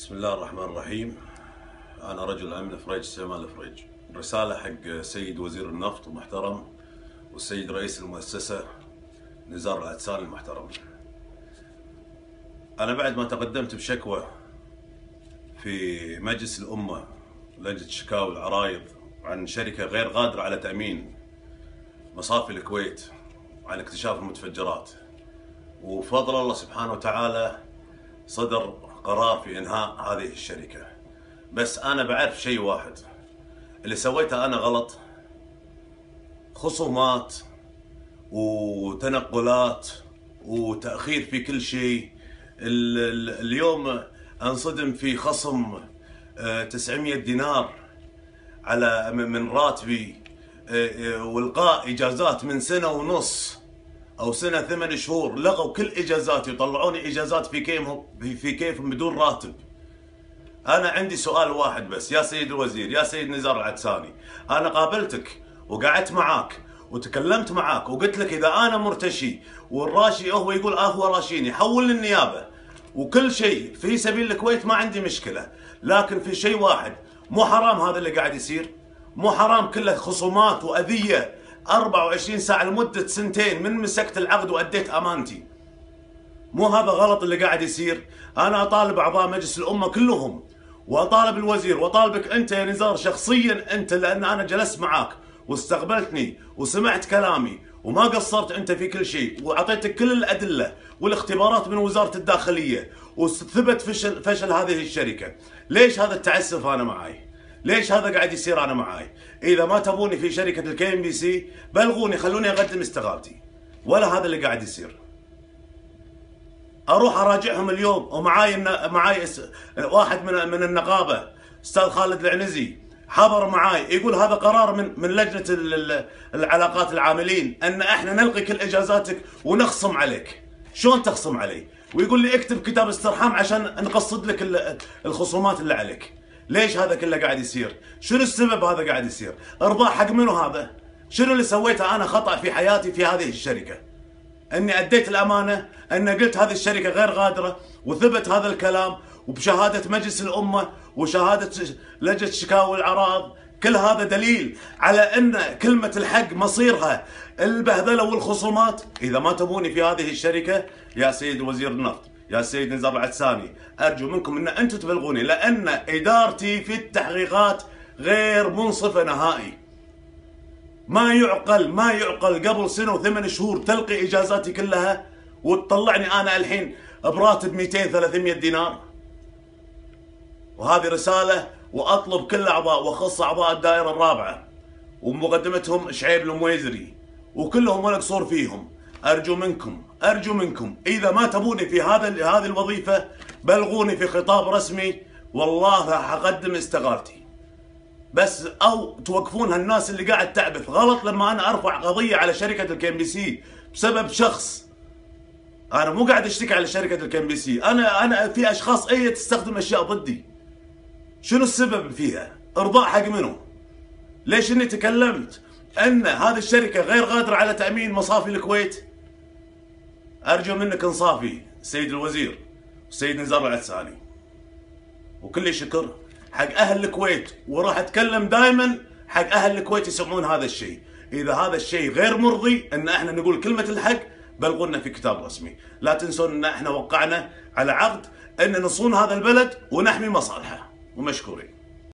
بسم الله الرحمن الرحيم. أنا رجل أمن فريج سليمان الفريج. رسالة حق سيد وزير النفط المحترم والسيد رئيس المؤسسة نزار العدسان المحترم. أنا بعد ما تقدمت بشكوى في مجلس الأمة لجنة الشكاوى والعرايض عن شركة غير قادرة على تأمين مصافي الكويت عن اكتشاف المتفجرات وفضل الله سبحانه وتعالى صدر قرار في انهاء هذه الشركة. بس أنا بعرف شيء واحد. اللي سويته أنا غلط. خصومات وتنقلات وتأخير في كل شيء. ال- ال- اليوم أنصدم في خصم آه، 900 دينار على من راتبي آه، آه، وإلقاء إجازات من سنة ونص. أو سنة ثمان شهور لغوا كل اجازاتي وطلعوني إجازات في كيفهم في- كيفهم بدون راتب. أنا عندي سؤال واحد بس يا سيد الوزير يا سيد نزار العدساني. أنا قابلتك وقعدت معاك وتكلمت معاك وقلت لك إذا أنا مرتشي والراشي هو يقول آه هو راشيني حول للنيابه وكل شيء في سبيل الكويت ما عندي مشكلة. لكن في شيء واحد مو حرام هذا اللي قاعد يصير؟ مو حرام كله خصومات وأذية 24 ساعة لمدة سنتين من مسكت العقد وأديت أمانتي. مو هذا غلط اللي قاعد يصير. أنا أطالب أعضاء مجلس الأمة كلهم وأطالب الوزير وأطالبك أنت يا نزار شخصيا أنت لأن أنا جلست معاك واستقبلتني وسمعت كلامي وما قصرت أنت في كل شيء وأعطيتك كل الأدلة والاختبارات من وزارة الداخلية وثبت فشل فشل هذه الشركة. ليش هذا التعسف أنا معاي؟ ليش هذا قاعد يصير أنا معاي؟ إذا ما تبوني في شركة ال KNPC بلغوني خلوني أقدم استقالتي ولا هذا اللي قاعد يصير. أروح أراجعهم اليوم ومعاي معاي واحد من من النقابة أستاذ خالد العنزي. حضر معاي. يقول هذا قرار من من لجنة ال- ال- العلاقات العاملين أن إحنا نلغي كل إجازاتك ونخصم عليك. شلون تخصم علي؟ ويقول لي اكتب كتاب استرحام عشان نقصد لك ال- الخصومات اللي عليك. ليش هذا كله قاعد يصير؟ شنو السبب هذا قاعد يصير؟ ارضاء حق منو هذا؟ شنو اللي سويته أنا خطأ في حياتي في هذه الشركة؟ اني أديت الأمانة أن قلت هذه الشركة غير قادره وثبت هذا الكلام وبشهادة مجلس الأمة وشهادة لجنة الشكاوى والعراض كل هذا دليل على أن كلمة الحق مصيرها. البهذلة والخصومات. إذا ما تبوني في هذه الشركة يا سيد وزير النفط. يا سيد نزار العدساني أرجو منكم إن أنتم تبلغوني لأن إدارتي في التحقيقات غير منصفة نهائي. ما يعقل ما يعقل قبل سنة وثمان شهور تلقي إجازاتي كلها وتطلعني أنا الحين براتب 200 300 دينار. وهذه رسالة وأطلب كل أعضاء واخص أعضاء الدائرة الرابعة ومقدمتهم شعيب المويزري وكلهم ولا قصور فيهم. أرجو منكم أرجو منكم. إذا ما تبوني في هذا هذه الوظيفة بلغوني في خطاب رسمي والله حقدم استقالتي بس أو توقفون هالناس اللي قاعد تعبث. غلط لما أنا أرفع قضية على شركة ال KPC بسبب شخص. أنا مو قاعد أشتكي على شركة ال KPC أنا أنا في أشخاص أي تستخدم أشياء ضدي. شنو السبب فيها؟ إرضاء حق منو؟ ليش إني تكلمت؟ أن هذه الشركة غير قادرة على تأمين مصافي الكويت؟ أرجو منك إنصافي سيد الوزير والسيد نزار العساني وكل شكر حق أهل الكويت وراح أتكلم دائما حق أهل الكويت يسمعون هذا الشيء. إذا هذا الشيء غير مرضي إن إحنا نقول كلمة الحق بلغونا في كتاب رسمي. لا تنسون إن إحنا وقعنا على عقد إن نصون هذا البلد ونحمي مصالحه. ومشكورين.